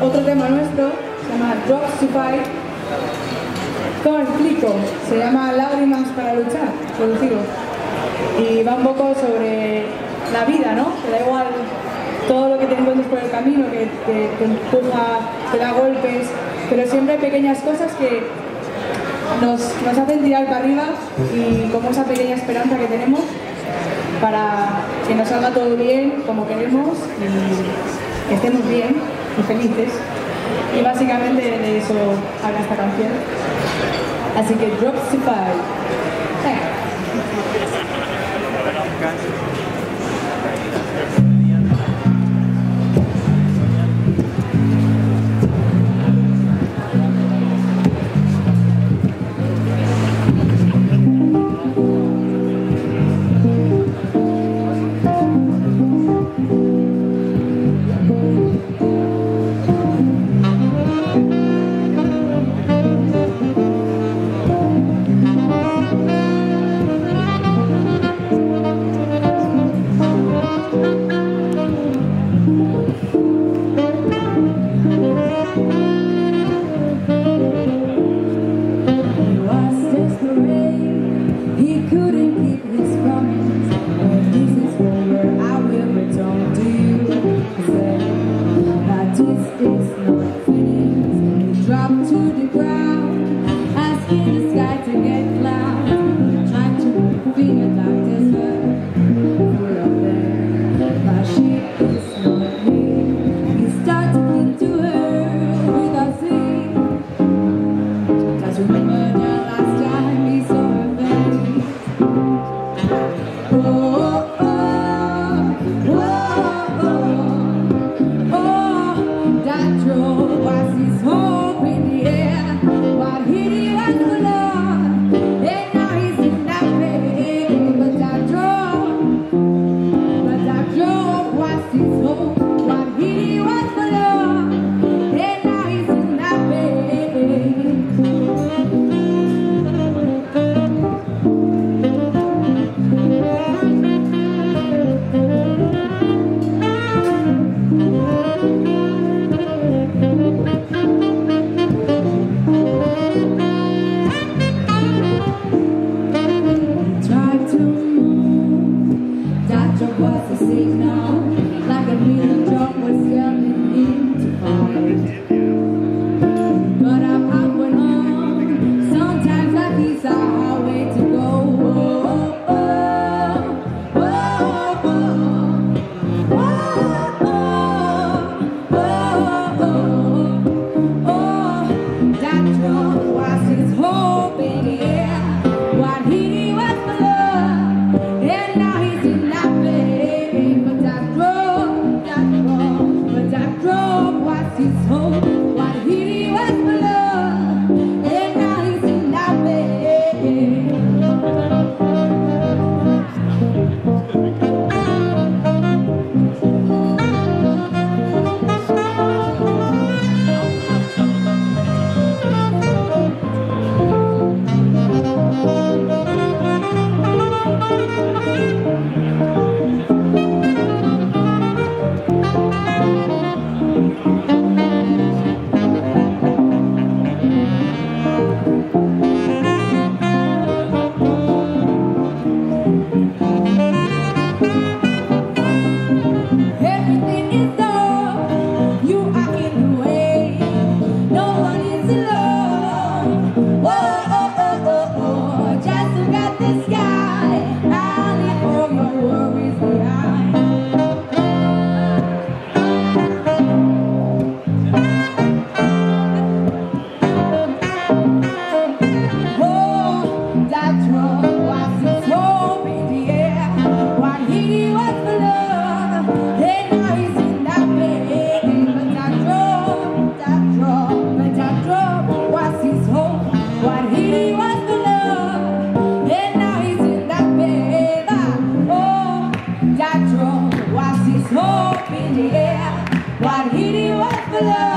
otro tema nuestro, se llama Drops to Fight. ¿Cómo explico? Se llama Lágrimas para luchar, producido. Y va un poco sobre la vida, ¿no? Te da igual todo lo que te encuentres por el camino, que te, empuja, te da golpes, pero siempre hay pequeñas cosas que nos, nos hacen tirar para arriba y como esa pequeña esperanza que tenemos para que nos salga todo bien como queremos y que estemos bien y felices. Y básicamente de eso habla esta canción. Así que Dropsify. drop to the ground. Hello.